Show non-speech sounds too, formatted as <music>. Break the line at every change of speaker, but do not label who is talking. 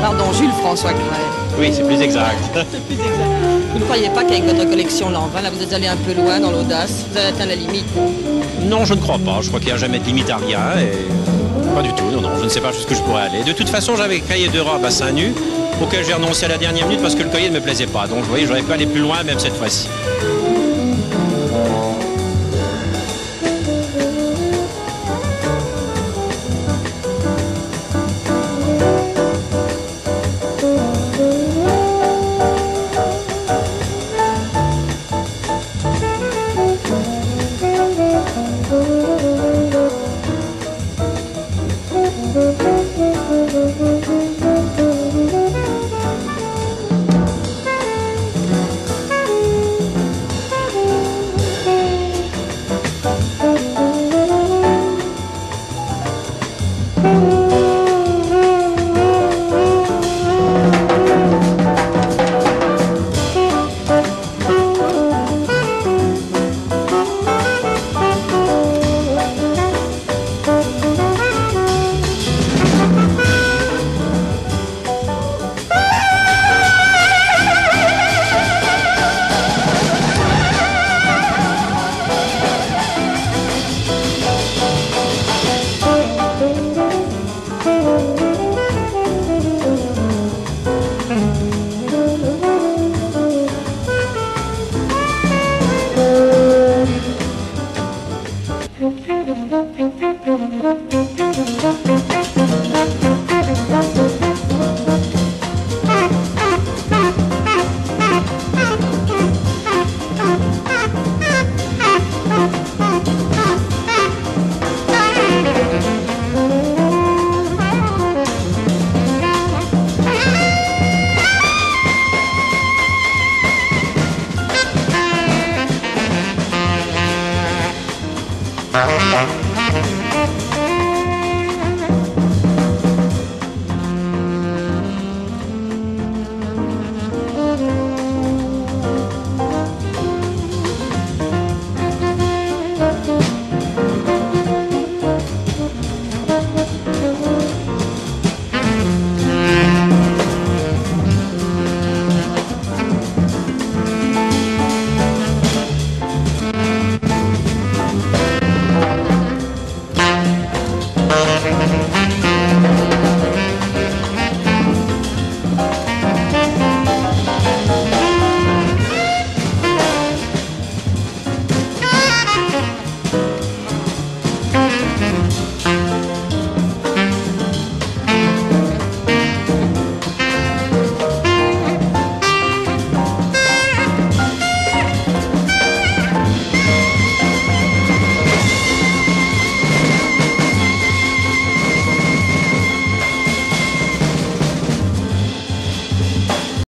Pardon, Jules François Cray.
Oui, <laughs> c'est plus exact.
Vous ne croyez pas qu'avec votre collection Lanvin, là, vous êtes allé un peu loin dans l'audace Vous avez atteint la limite
Non, je ne crois pas. Je crois qu'il n'y a jamais de limite à rien. Et... Pas du tout, non, non, je ne sais pas jusqu'où je pourrais aller. De toute façon, j'avais cahier de robe à seins nus, auquel j'ai renoncé à la dernière minute parce que le cahier ne me plaisait pas. Donc, vous voyez, j'aurais pu aller plus loin, même cette fois-ci.
Música